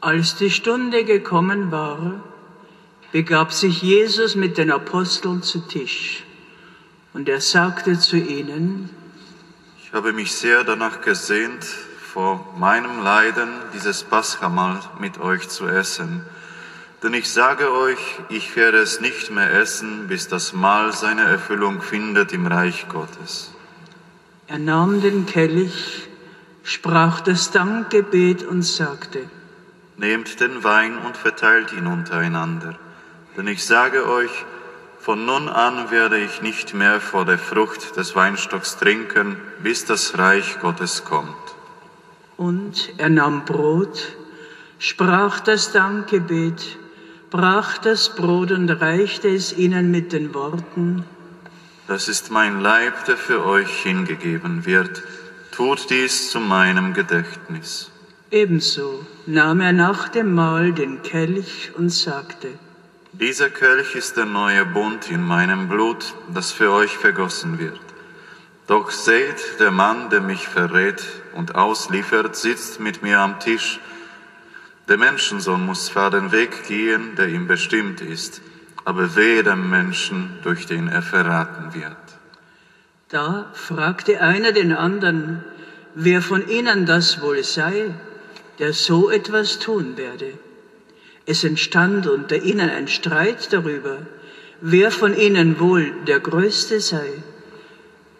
Als die Stunde gekommen war, begab sich Jesus mit den Aposteln zu Tisch. Und er sagte zu ihnen, Ich habe mich sehr danach gesehnt, vor meinem Leiden dieses Paschamal mit euch zu essen. Denn ich sage euch, ich werde es nicht mehr essen, bis das Mahl seine Erfüllung findet im Reich Gottes. Er nahm den Kelch, sprach das Dankgebet und sagte, Nehmt den Wein und verteilt ihn untereinander. Denn ich sage euch, von nun an werde ich nicht mehr vor der Frucht des Weinstocks trinken, bis das Reich Gottes kommt. Und er nahm Brot, sprach das Dankgebet, brach das Brot und reichte es ihnen mit den Worten, Das ist mein Leib, der für euch hingegeben wird. Tut dies zu meinem Gedächtnis. Ebenso nahm er nach dem Mahl den Kelch und sagte, Dieser Kelch ist der neue Bund in meinem Blut, das für euch vergossen wird. Doch seht, der Mann, der mich verrät und ausliefert, sitzt mit mir am Tisch. Der Menschensohn muss zwar den Weg gehen, der ihm bestimmt ist, aber wehe dem Menschen, durch den er verraten wird. Da fragte einer den anderen, wer von ihnen das wohl sei, der so etwas tun werde. Es entstand unter ihnen ein Streit darüber, wer von ihnen wohl der Größte sei.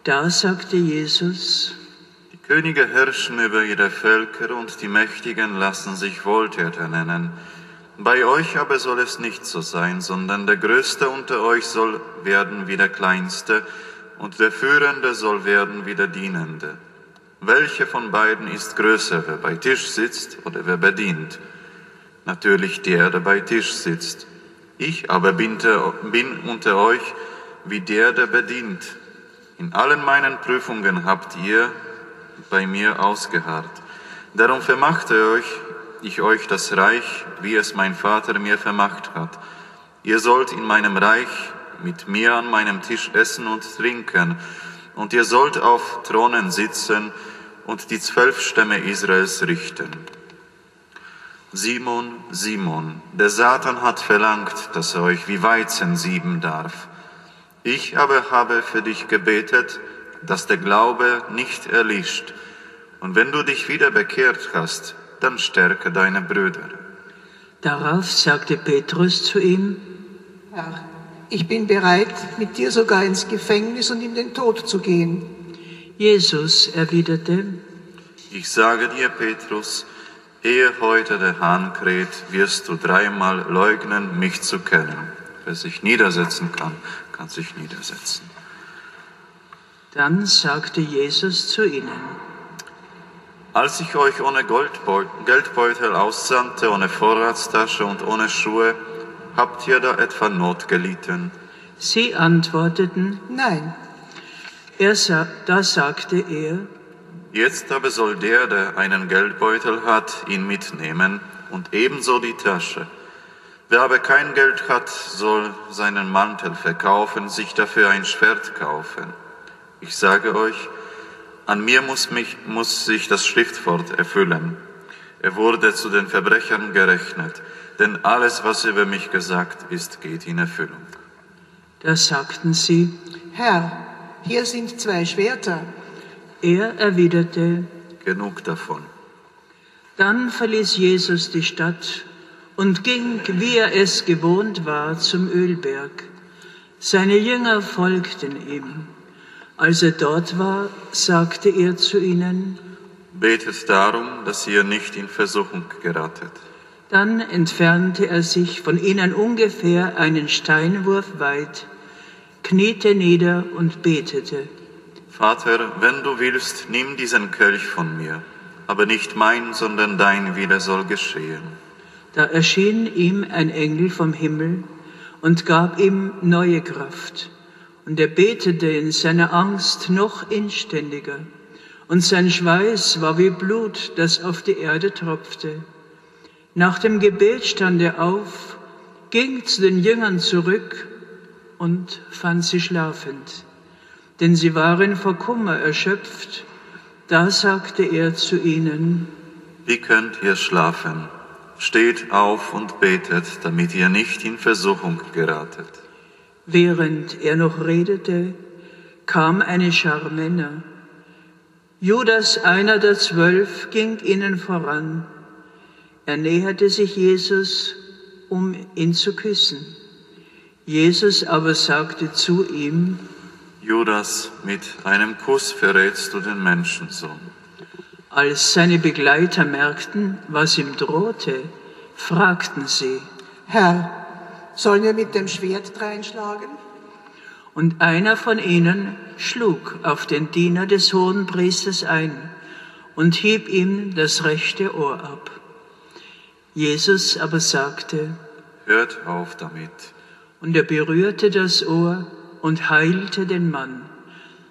Da sagte Jesus, Die Könige herrschen über ihre Völker und die Mächtigen lassen sich Wohltäter nennen. Bei euch aber soll es nicht so sein, sondern der Größte unter euch soll werden wie der Kleinste und der Führende soll werden wie der Dienende. Welche von beiden ist größer, wer bei Tisch sitzt oder wer bedient? Natürlich der, der bei Tisch sitzt. Ich aber bin, unter euch wie der, der bedient. In allen meinen Prüfungen habt ihr bei mir ausgeharrt. Darum vermachte euch ich euch das Reich, wie es mein Vater mir vermacht hat. Ihr sollt in meinem Reich mit mir an meinem Tisch essen und trinken, und ihr sollt auf Thronen sitzen und die zwölf Stämme Israels richten. Simon, Simon, der Satan hat verlangt, dass er euch wie Weizen sieben darf. Ich aber habe für dich gebetet, dass der Glaube nicht erlischt. Und wenn du dich wieder bekehrt hast, dann stärke deine Brüder. Darauf sagte Petrus zu ihm, Herr, ich bin bereit, mit dir sogar ins Gefängnis und in den Tod zu gehen. Jesus erwiderte, Ich sage dir, Petrus, ehe heute der Hahn kräht, wirst du dreimal leugnen, mich zu kennen. Wer sich niedersetzen kann, kann sich niedersetzen. Dann sagte Jesus zu ihnen, als ich euch ohne Geldbeutel aussandte, ohne Vorratstasche und ohne Schuhe, habt ihr da etwa Not gelitten? Sie antworteten, Nein. Er sa da sagte er, Jetzt aber soll der, der einen Geldbeutel hat, ihn mitnehmen und ebenso die Tasche. Wer aber kein Geld hat, soll seinen Mantel verkaufen, sich dafür ein Schwert kaufen. Ich sage euch, an mir muss, mich, muss sich das Schriftwort erfüllen. Er wurde zu den Verbrechern gerechnet, denn alles, was über mich gesagt ist, geht in Erfüllung. Da sagten sie, Herr, hier sind zwei Schwerter. Er erwiderte, Genug davon. Dann verließ Jesus die Stadt und ging, wie er es gewohnt war, zum Ölberg. Seine Jünger folgten ihm. Als er dort war, sagte er zu ihnen, Betet darum, dass ihr nicht in Versuchung geratet. Dann entfernte er sich von ihnen ungefähr einen Steinwurf weit, kniete nieder und betete. Vater, wenn du willst, nimm diesen Kelch von mir, aber nicht mein, sondern dein Wille soll geschehen. Da erschien ihm ein Engel vom Himmel und gab ihm neue Kraft. Und er betete in seiner Angst noch inständiger. Und sein Schweiß war wie Blut, das auf die Erde tropfte. Nach dem Gebet stand er auf, ging zu den Jüngern zurück und fand sie schlafend. Denn sie waren vor Kummer erschöpft. Da sagte er zu ihnen, Wie könnt ihr schlafen? Steht auf und betet, damit ihr nicht in Versuchung geratet. Während er noch redete, kam eine Schar Männer. Judas, einer der zwölf, ging ihnen voran. Er näherte sich Jesus, um ihn zu küssen. Jesus aber sagte zu ihm, Judas, mit einem Kuss verrätst du den Menschensohn. Als seine Begleiter merkten, was ihm drohte, fragten sie, Herr, sollen wir mit dem Schwert dreinschlagen? und einer von ihnen schlug auf den Diener des Hohenpriesters ein und hieb ihm das rechte Ohr ab. Jesus aber sagte, Hört auf damit. Und er berührte das Ohr und heilte den Mann.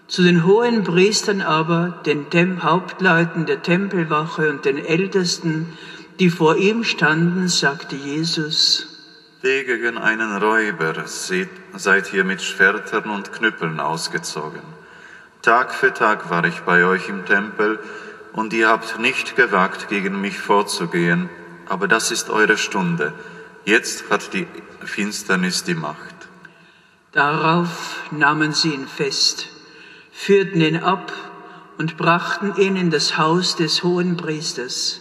Zu den hohen Priestern aber, den Tem Hauptleuten der Tempelwache und den Ältesten, die vor ihm standen, sagte Jesus, Wie gegen einen Räuber seht, seid ihr mit Schwertern und Knüppeln ausgezogen. Tag für Tag war ich bei euch im Tempel, und ihr habt nicht gewagt, gegen mich vorzugehen, aber das ist eure Stunde. Jetzt hat die Finsternis die Macht. Darauf nahmen sie ihn fest, führten ihn ab und brachten ihn in das Haus des hohen Priesters.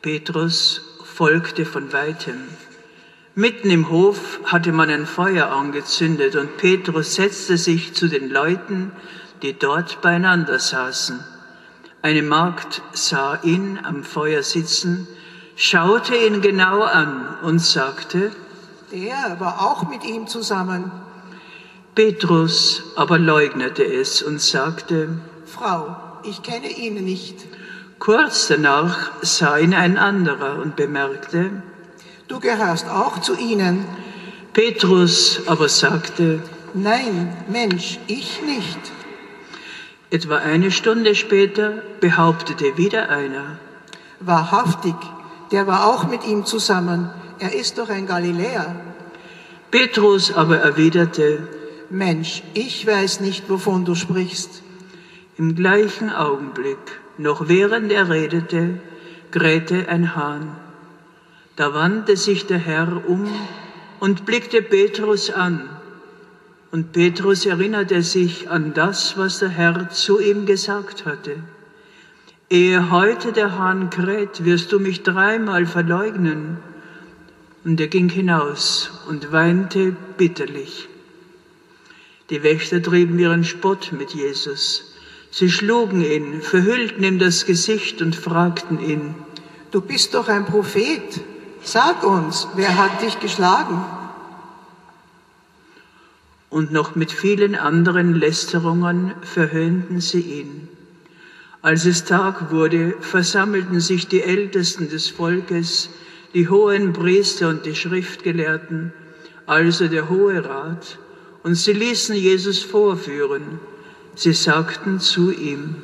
Petrus folgte von weitem. Mitten im Hof hatte man ein Feuer angezündet und Petrus setzte sich zu den Leuten, die dort beieinander saßen. Eine Magd sah ihn am Feuer sitzen, schaute ihn genau an und sagte, Der war auch mit ihm zusammen. Petrus aber leugnete es und sagte, Frau, ich kenne ihn nicht. kurz danach sah ihn ein anderer und bemerkte, Du gehörst auch zu ihnen. Petrus aber sagte, Nein, Mensch, ich nicht. etwa eine Stunde später behauptete wieder einer, Wahrhaftig, der war auch mit ihm zusammen. Er ist doch ein Galiläer. Petrus aber erwiderte, Mensch, ich weiß nicht, wovon du sprichst. im gleichen Augenblick, noch während er redete, krähte ein Hahn. Da wandte sich der Herr um und blickte Petrus an. Und Petrus erinnerte sich an das, was der Herr zu ihm gesagt hatte. Ehe heute der Hahn kräht, wirst du mich dreimal verleugnen. Und er ging hinaus und weinte bitterlich. Die Wächter trieben ihren Spott mit Jesus. Sie schlugen ihn, verhüllten ihm das Gesicht und fragten ihn, Du bist doch ein Prophet. Sag uns, wer hat dich geschlagen? und noch mit vielen anderen Lästerungen verhöhnten sie ihn. Als es Tag wurde, versammelten sich die Ältesten des Volkes, die hohen Priester und die Schriftgelehrten, also der Hohe Rat, und sie ließen Jesus vorführen. Sie sagten zu ihm,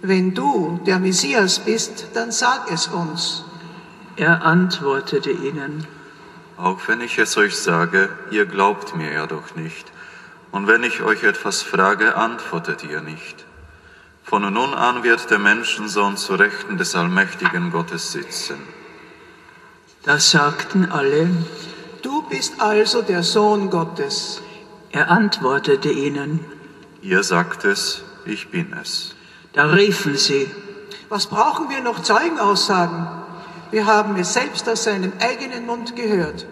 Wenn du der Messias bist, dann sag es uns. er antwortete ihnen, Auch wenn ich es euch sage, ihr glaubt mir ja doch nicht. Und wenn ich euch etwas frage, antwortet ihr nicht. Von nun an wird der Menschensohn zu Rechten des allmächtigen Gottes sitzen. da sagten alle, Du bist also der Sohn Gottes. er antwortete ihnen, Ihr sagt es, ich bin es. da riefen sie, Was brauchen wir noch Zeugenaussagen? Wir haben es selbst aus seinem eigenen Mund gehört.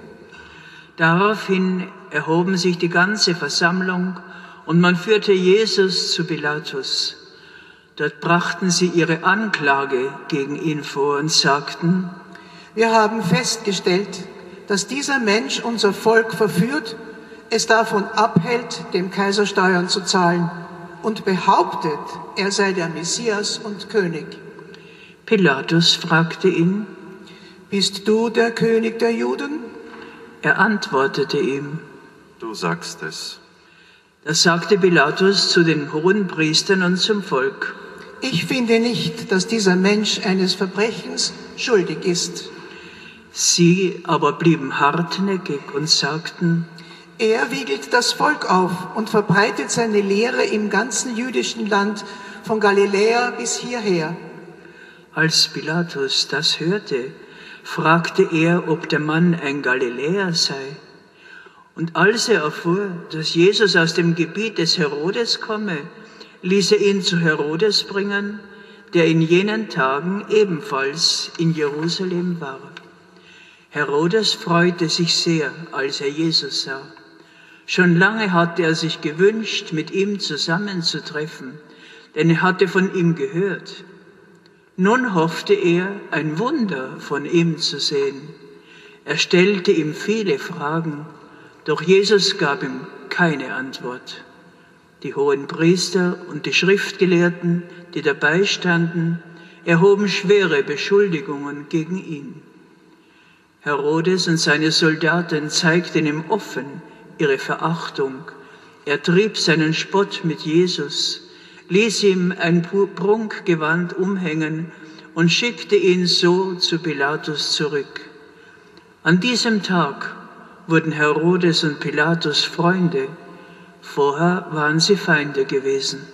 Daraufhin erhoben sich die ganze Versammlung und man führte Jesus zu Pilatus. Dort brachten sie ihre Anklage gegen ihn vor und sagten, Wir haben festgestellt, dass dieser Mensch unser Volk verführt, es davon abhält, dem Kaiser Steuern zu zahlen und behauptet, er sei der Messias und König. Pilatus fragte ihn, Bist du der König der Juden? er antwortete ihm. Du sagst es. Da sagte Pilatus zu den hohen Priestern und zum Volk, Ich finde nicht, dass dieser Mensch eines Verbrechens schuldig ist. sie aber blieben hartnäckig und sagten, Er wiegelt das Volk auf und verbreitet seine Lehre im ganzen jüdischen Land, von Galiläa bis hierher. Als Pilatus das hörte, fragte er, ob der Mann ein Galiläer sei. Und als er erfuhr, dass Jesus aus dem Gebiet des Herodes komme, ließ er ihn zu Herodes bringen, der in jenen Tagen ebenfalls in Jerusalem war. Herodes freute sich sehr, als er Jesus sah. Schon lange hatte er sich gewünscht, mit ihm zusammenzutreffen, denn er hatte von ihm gehört. Nun hoffte er, ein Wunder von ihm zu sehen. Er stellte ihm viele Fragen, doch Jesus gab ihm keine Antwort. Die hohen Priester und die Schriftgelehrten, die dabei standen, erhoben schwere Beschuldigungen gegen ihn. Herodes und seine Soldaten zeigten ihm offen ihre Verachtung. Er trieb seinen Spott mit Jesus, ließ ihm ein Prunkgewand umhängen und schickte ihn so zu Pilatus zurück. An diesem Tag wurden Herodes und Pilatus Freunde, vorher waren sie Feinde gewesen.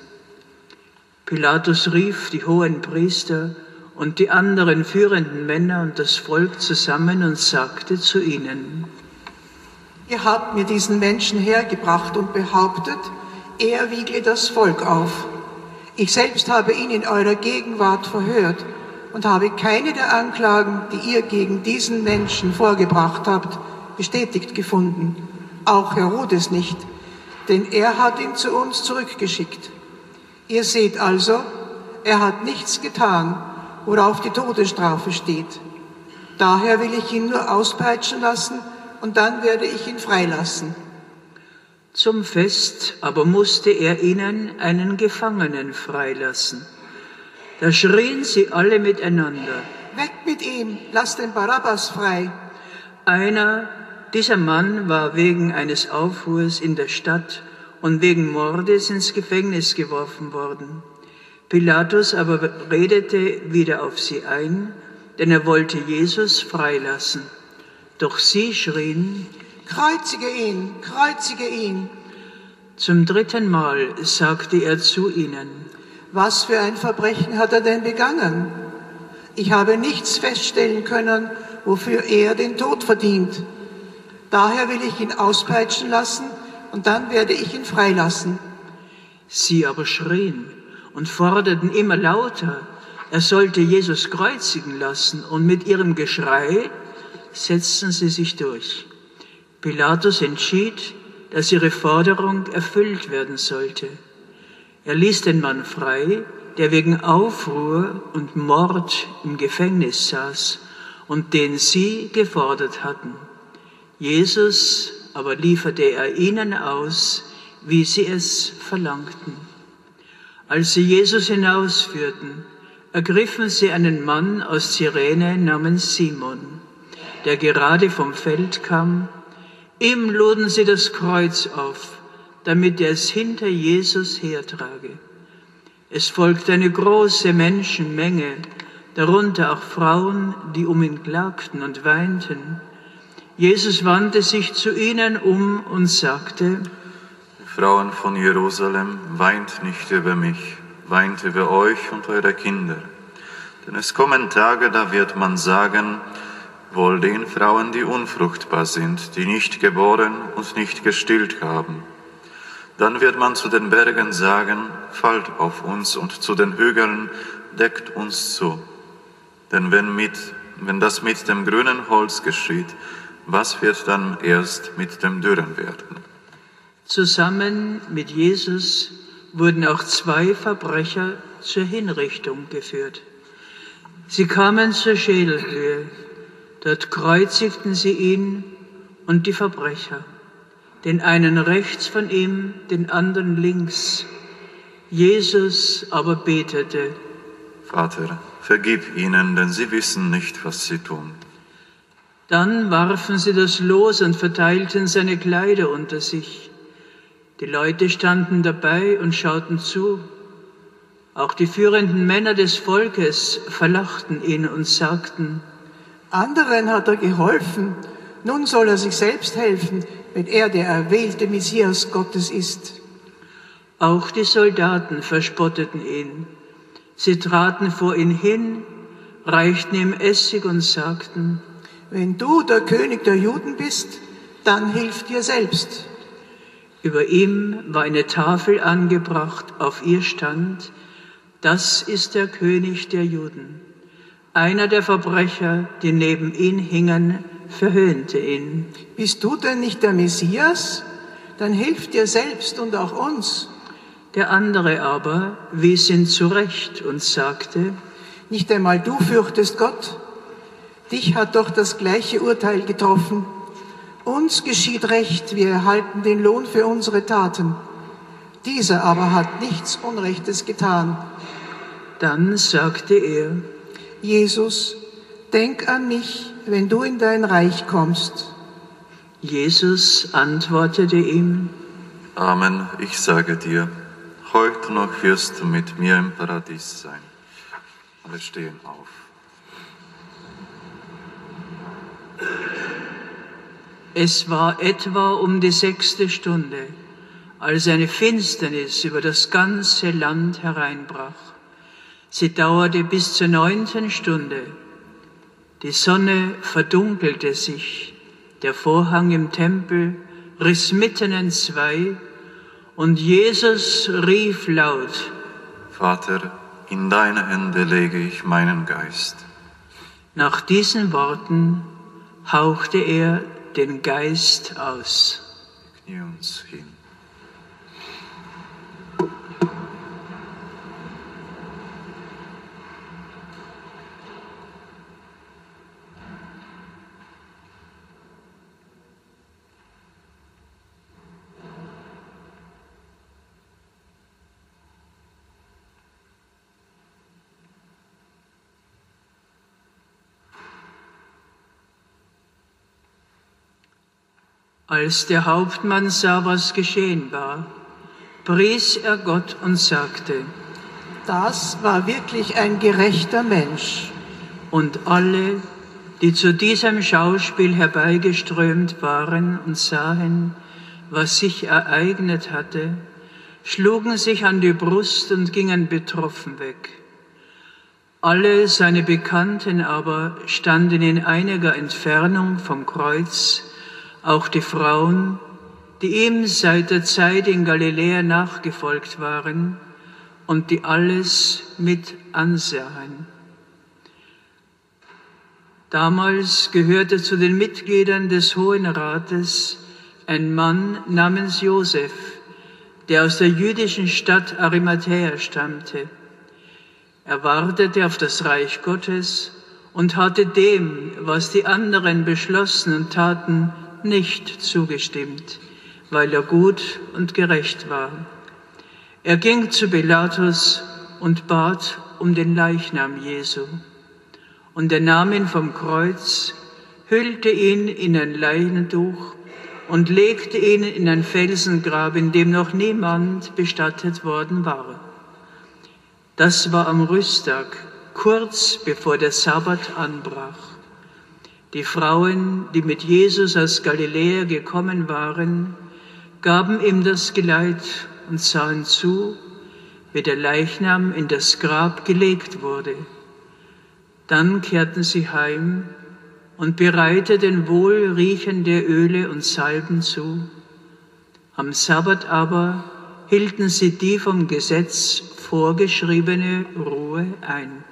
Pilatus rief die hohen Priester und die anderen führenden Männer und das Volk zusammen und sagte zu ihnen, Ihr habt mir diesen Menschen hergebracht und behauptet, er wiegle das Volk auf. Ich selbst habe ihn in eurer Gegenwart verhört und habe keine der Anklagen, die ihr gegen diesen Menschen vorgebracht habt, bestätigt gefunden, auch Herodes nicht, denn er hat ihn zu uns zurückgeschickt. Ihr seht also, er hat nichts getan, worauf die Todesstrafe steht. Daher will ich ihn nur auspeitschen lassen und dann werde ich ihn freilassen. Zum Fest aber musste er ihnen einen Gefangenen freilassen. Da schrien sie alle miteinander. Weg mit ihm, lass den Barabbas frei. Einer dieser Mann war wegen eines Aufruhrs in der Stadt und wegen Mordes ins Gefängnis geworfen worden. Pilatus aber redete wieder auf sie ein, denn er wollte Jesus freilassen. Doch sie schrien, Kreuzige ihn, kreuzige ihn. Zum dritten Mal sagte er zu ihnen, Was für ein Verbrechen hat er denn begangen? Ich habe nichts feststellen können, wofür er den Tod verdient. Daher will ich ihn auspeitschen lassen und dann werde ich ihn freilassen. Sie aber schrien und forderten immer lauter, er sollte Jesus kreuzigen lassen, und mit ihrem Geschrei setzten sie sich durch. Pilatus entschied, dass ihre Forderung erfüllt werden sollte. Er ließ den Mann frei, der wegen Aufruhr und Mord im Gefängnis saß und den sie gefordert hatten. Jesus aber lieferte er ihnen aus, wie sie es verlangten. Als sie Jesus hinausführten, ergriffen sie einen Mann aus Cyrene namens Simon, der gerade vom Feld kam. Ihm luden sie das Kreuz auf, damit er es hinter Jesus hertrage. Es folgte eine große Menschenmenge, darunter auch Frauen, die um ihn klagten und weinten. Jesus wandte sich zu ihnen um und sagte, Frauen von Jerusalem, weint nicht über mich, weint über euch und eure Kinder. Denn es kommen Tage, da wird man sagen, wohl den Frauen, die unfruchtbar sind, die nicht geboren und nicht gestillt haben. Dann wird man zu den Bergen sagen, fallt auf uns und zu den Hügeln deckt uns zu. Denn wenn, mit, wenn das mit dem grünen Holz geschieht, was wird dann erst mit dem Dürren werden? Zusammen mit Jesus wurden auch zwei Verbrecher zur Hinrichtung geführt. Sie kamen zur Schädelhöhe, dort kreuzigten sie ihn und die Verbrecher, den einen rechts von ihm, den anderen links. Jesus aber betete, Vater, vergib ihnen, denn sie wissen nicht, was sie tun. Dann warfen sie das Los und verteilten seine Kleider unter sich. Die Leute standen dabei und schauten zu. Auch die führenden Männer des Volkes verlachten ihn und sagten, Anderen hat er geholfen, nun soll er sich selbst helfen, wenn er der erwählte Messias Gottes ist. Auch die Soldaten verspotteten ihn. Sie traten vor ihn hin reichten ihm Essig und sagten, Wenn du der König der Juden bist, dann hilf dir selbst. Über ihm war eine Tafel angebracht, auf ihr stand, das ist der König der Juden. Einer der Verbrecher, die neben ihn hingen, verhöhnte ihn. Bist du denn nicht der Messias? Dann hilf dir selbst und auch uns. Der andere aber wies ihn zurecht und sagte, Nicht einmal du fürchtest Gott. Dich hat doch das gleiche Urteil getroffen. Uns geschieht Recht, wir erhalten den Lohn für unsere Taten. Dieser aber hat nichts Unrechtes getan. Dann sagte er, Jesus, denk an mich, wenn du in dein Reich kommst. Jesus antwortete ihm, Amen, ich sage dir, heute noch wirst du mit mir im Paradies sein. Alle stehen auf. Es war etwa um die sechste Stunde, als eine Finsternis über das ganze Land hereinbrach. Sie dauerte bis zur neunten Stunde. Die Sonne verdunkelte sich, der Vorhang im Tempel riss mitten entzwei, und Jesus rief laut, Vater, in deine Hände lege ich meinen Geist. Nach diesen Worten hauchte er den Geist aus. Knie uns hin. Als der Hauptmann sah, was geschehen war, pries er Gott und sagte, Das war wirklich ein gerechter Mensch. und alle, die zu diesem Schauspiel herbeigeströmt waren und sahen, was sich ereignet hatte, schlugen sich an die Brust und gingen betroffen weg. Alle seine Bekannten aber standen in einiger Entfernung vom Kreuz, auch die Frauen, die ihm seit der Zeit in Galiläa nachgefolgt waren und die alles mit ansahen. Damals gehörte zu den Mitgliedern des Hohen Rates ein Mann namens Josef, der aus der jüdischen Stadt Arimathäa stammte. Er wartete auf das Reich Gottes und hatte dem, was die anderen beschlossen und taten, nicht zugestimmt, weil er gut und gerecht war. Er ging zu Pilatus und bat um den Leichnam Jesu. Und er nahm ihn vom Kreuz, hüllte ihn in ein Leinentuch und legte ihn in ein Felsengrab, in dem noch niemand bestattet worden war. Das war am Rüsttag, kurz bevor der Sabbat anbrach. Die Frauen, die mit Jesus aus Galiläa gekommen waren, gaben ihm das Geleit und sahen zu, wie der Leichnam in das Grab gelegt wurde. Dann kehrten sie heim und bereiteten wohlriechende Öle und Salben zu. Am Sabbat aber hielten sie die vom Gesetz vorgeschriebene Ruhe ein.